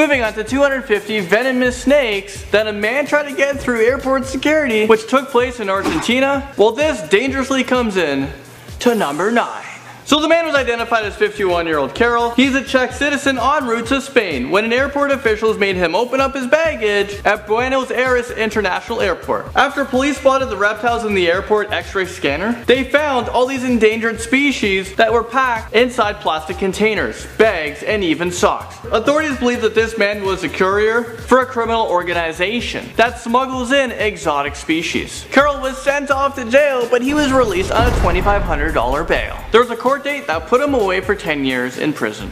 Moving on to 250 venomous snakes that a man tried to get through airport security, which took place in Argentina. Well, this dangerously comes in to number 9. So the man was identified as 51 year old Karel. He's a Czech citizen en route to Spain when an airport officials made him open up his baggage at Buenos Aires International Airport. After police spotted the reptiles in the airport x-ray scanner, they found all these endangered species that were packed inside plastic containers, bags, and even socks. Authorities believe that this man was a courier for a criminal organization that smuggles in exotic species. Karel was sent off to jail, but he was released on a $2,500 bail. There was a court date that put him away for 10 years in prison.